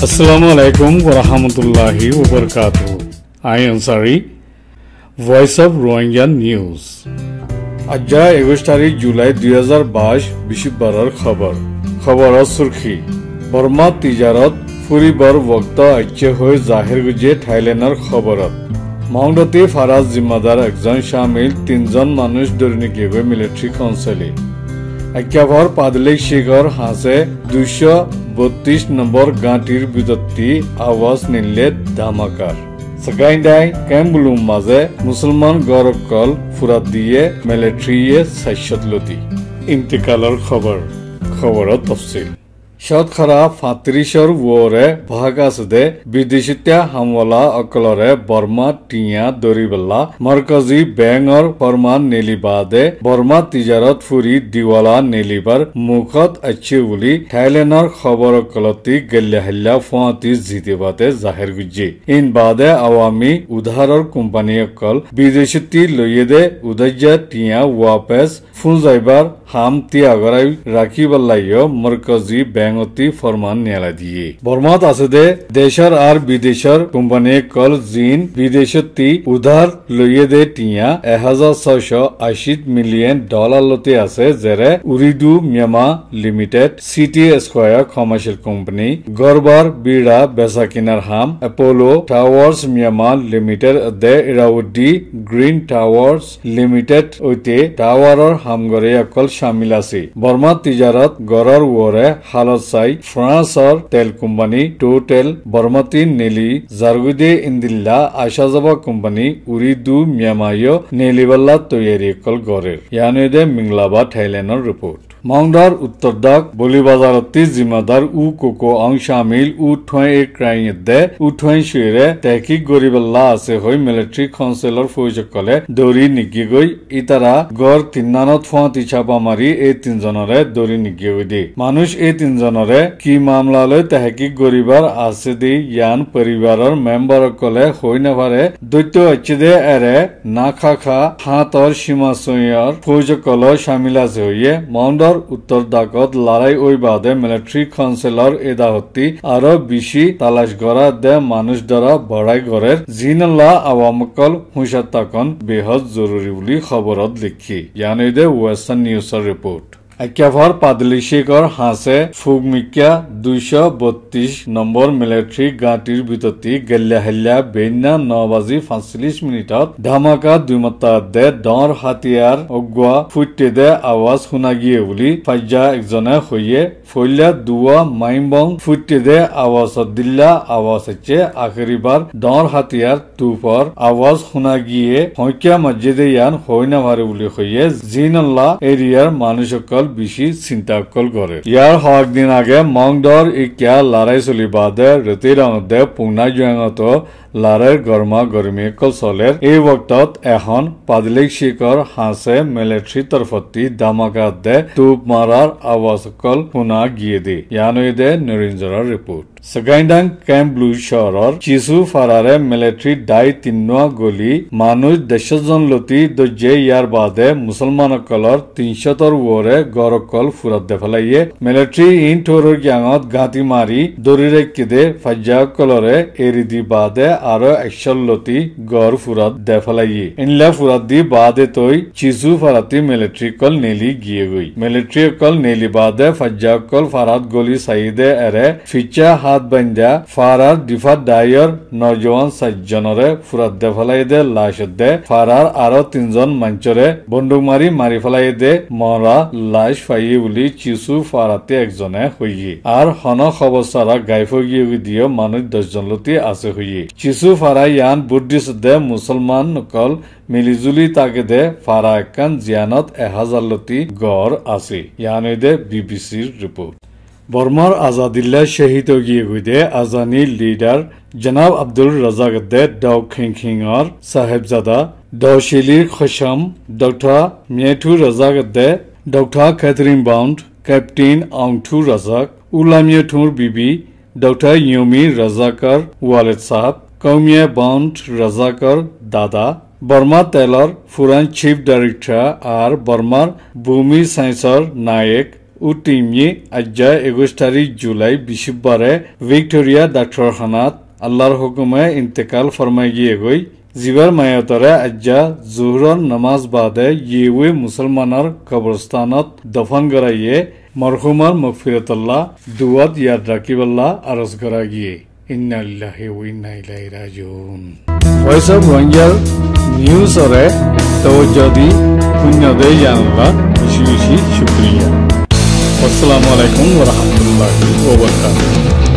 Wa rahmatullahi wa barakatuh. I am Ansari, Voice of Rohingya News. আজ্জা একুশ তারিখ July দুই হাজার বাইশ বৃহস্পতিবাৰৰ খবৰ খবৰৰ সুৰ্খী বৰ্মা তিজাৰত ফুৰিবৰ বক্ত আজ্য হৈ জাহিৰ গুজিয়ে থাইলেণ্ডৰ খবৰত মংডতি ফাৰাজ জিম্মাদাৰ একজন চামিল তিনিজন মানুহ দৈনিকীয়াকৈ মিলিটাৰী কনচেলি একেভাৰ পাদলিক শিখৰ হাঁচে দুইশ বত্ৰিশ নম্বৰ গাঁতিৰ বিদত্তি আৱাজ নিলে ধামাকাৰ সগাইন্দাই কেম্বুলুম মাজে মুছলমান গৌৰকল ফুৰাত দিয়ে মিলিটাৰীয়ে স্বাস্থ্যত লতি ইন্তিকালৰ খবৰ খবৰত তফচিল শতকৰা ফাত্ৰিশৰ ওৰে ভাগ আছে দে বিদেশীয়া হামলা অকলৰে বৰ্মা টিয়া দৰিবেলা মৰকজী বেংৰ ফৰমান নেলিবাদে বৰ্মা তিজাৰত ফুৰি দিৱালা নেলিবাৰ মুখত আছে বুলি থাইলেণ্ডৰ খবৰ অকলতি গেল্লাহাল্লা ফুৱাতি জিতিবাতে জাহিৰ গুজি ইন বাদে আৱামী উধাৰৰ কোম্পানী অকল বিদেশী লৈয়ে দে উদৰ্যা টিয়া ৱাপেছ ফুজাইবাৰ হাম তিয়াগৰাই ৰাখিবলাইও মৰকজী বেংক ব্যাঙতি ফৰমান নেলা দিয়ে বৰ্মাত আছে দে দেশৰ আৰ বিদেশৰ কোম্পানি কল জিন বিদেশতি উধাৰ লইয়ে দে টিয়া এহাজাৰ ছয়শ আশী মিলিয়ন ডলার লতে আছে যেরে উরিদু Myanmar limited city square commercial company গরবার বিড়া বেচা কিনার হাম এপোলো টাৱাৰ্ছ মিয়ামা লিমিটেড দে ইৰাউদ্দি গ্ৰীণ টাৱাৰ্ছ লিমিটেড ঐতে টাৱাৰৰ হামগৰে অকল চামিল আছে বৰ্মা তিজাৰত গড়ৰ ওৰে হালত সাই ফ্রান্সর তেল কোম্পানি টোটেল বর্মতি নেলি জারগুদে ইন্দিল্লা আশাজাবা কোম্পানি উরিদু মিয়ামাইও নেলিবাল্লা তৈয়ারি কল গড়ের ইয়ানুদে মিংলাবা থাইল্যান্ডর রিপোর্ট मांगदार उत्तरदाक बोली बाजार ती जिम्मेदार उ कोको आं शामिल उ ठोए এ क्राइंग दे उ ठोए शुरे तहकीक गरीबल्ला আছে হই মিলিটারি কাউন্সিলর ফৌজকলে দৌৰি নিগি গৈ ইতাৰা গড় তিনদানত ফুৱাতি চাপা মাৰি এই তিনজনৰে দৌৰি নিগি গৈ দি। মানুহ এই তিনজনৰে কি মামলালৈ তেহেকিক গরিবার আছে দি, ইয়ান পরিবারর পৰিবাৰৰ মেম্বাৰসকলে হৈ নাভাৰে দৈত্য আছে দে এৰে না খা খা হাতর সীমা চৈয়ৰ ফৌজসকলৰ শামিল আছে হইয়ে মাউণ্ডৰ উত্তৰ দাগত লড়াই ওই বাদে মিলিটারি কাউন্সিলর এদাহতি আরো বেশি তালাশ করা দে মানুষ দ্বারা বড়াই ঘরের জিনল্লা আওয়ামকল হুঁশাত তাকন বেহদ জরুরি বলে খবরত লিখি। ইয়ানি দে ওয়েস্টার্ন নিউজের রিপোর্ট একেভাৰ পাদলিশেখৰ হাঁচে ফুগমিকা দুইশ বত্ৰিশ নম্বৰ মিলিটাৰী গাঁতিৰ বিততি গেল্লাহাল্লা বেইনা ন বাজি পঞ্চল্লিছ মিনিটত ধামাকা দুইমাত্ৰা দে ডৰ হাতিয়াৰ অগুৱা ফুটে দে আৱাজ শুনা গিয়ে বুলি ফাজ্যা একজনে হৈয়ে ফৈল্যা দুৱা মাইমবং ফুটে দে আৱাজত দিল্লা আৱাজ আছে আখেৰিবাৰ ডৰ হাতিয়াৰ তুফৰ আৱাজ শুনা গিয়ে সংখ্যা মসজিদে ইয়ান হৈ নাভাৰে বুলি হৈয়ে জিনল্লা এৰিয়াৰ মানুহসকল বেছি চিন্তা কৰে। ইয়াৰ হক দিন আগে মংদৰ ইকিয়া লৰাই চলি বাদে ৰেতি ৰঙতে পুনা জুৱাঙত লাৰেৰ গৰমা গৰমি অকল চলেৰ এই বক্তত এখন পাদলিক শিখৰ হাঁচে মিলিটাৰী তৰফতি দামাকা দে টোপ মাৰাৰ আৱাজ অকল শুনা গিয়ে দে। ইয়ানৈ দে নৰিঞ্জৰৰ ৰিপৰ্ট। সগাইডাং কেম্প ব্লু চহৰৰ চিচু ফাৰাৰে মিলিটাৰী দাই তিনোৱা গলি মানুহ দেশজন লতি দৰ্জে ইয়াৰ বাদে মুছলমানসকলৰ তিনশতৰ ওৰে গড়কল ফুৰত দেফালাইয়ে মিলিটাৰী ইন ঠোৰৰ জ্ঞাঙত গাঁতি মাৰি দৌৰি ৰাখিদে ফাজ্যাসকলৰে এৰি দি বাদে আৰু একশলতি গড় ফুৰত দেফালাইয়ে ইনলা ফুৰত দি বাদে তৈ চিচু ফাৰাতি মিলিটাৰী কল নেলি গিয়ে গৈ মিলিটাৰী অকল নেলি বাদে ফাজ্যাসকল ফাৰাত গলি চাইদে এৰে ফিচা হাত বান্ধা ফাৰাৰ ডিফাত ডাইৰ নজৱান চাৰিজনৰে ফুৰাত দে ফেলাই দে লাশ দে। ফাৰাৰ আৰু তিনজন মঞ্চৰে বন্দুক মাৰি মাৰি ফেলাই দে মৰা লাশ ফাইয়ে বুলি চিচু ফাৰাতে একজনে হৈয়ে আর হন খবসারা গাইফ গিয়ে দিয়ে মানুষ দশজন লতি আছে হইয়ে চিচু ফারা ইয়ান বুদ্ধিষ্ট দে মুসলমান নকল মিলিজুলি তাকে দে ফারা একান জিয়ানত এহাজার লতি গড় আছে। ইয়ানে দে বিবিসির রিপোর্ট বর্মার আজাদিল্লা শহীদ গিয়ে দে আজানি লিডার জনাব আব্দুল রাজাক দে দাউ খিংখিংর সাহেবজাদা দশিলির খসম ডক্টর মেঠু রাজাক দে ডক্টর ক্যাথরিন বাউন্ড ক্যাপ্টেন আংঠু রাজাক উলামিয়ঠুর বিবি ডক্টর ইয়মি রাজাকার ওয়ালেদ সাহাব কৌমিয়া বাউন্ড রাজাকার দাদা বর্মা তেলৰ ফুৰাণ চিফ ডাইৰেক্টৰ আৰু বৰ্মাৰ ভূমি চায়েন্সৰ নায়েক ও টিমনি আজ্জা একুশ তারিখ জুলাই বৃহস্পতিবারে ভিক্টোরিয়া ডাক্তারখানাত আল্লাহর হুকুমে ইন্তেকাল ফরমাই গিয়ে গই জিবার মায়াতরে আজ্জা জোহরর নামাজ বাদে ইয়েউয়ে মুসলমানের কবরস্থানত দফন করাইয়ে মরহুমার মগফিরতল্লাহ দুয়াত ইয়াদ রাকিবাল্লাহ আরজ করা গিয়ে ইন্নাল্লাহি ওয়া ইন্না ইলাইহি রাজিউন ভয়েস অফ রোহিঙ্গার নিউজরে তওজ্জো দি পুণ্যদে জানলা বেশি বেশি শুক্রিয়া আসসালামু আলাইকুম ওয়া রাহমাতুল্লাহি ওয়া বারাকাতুহু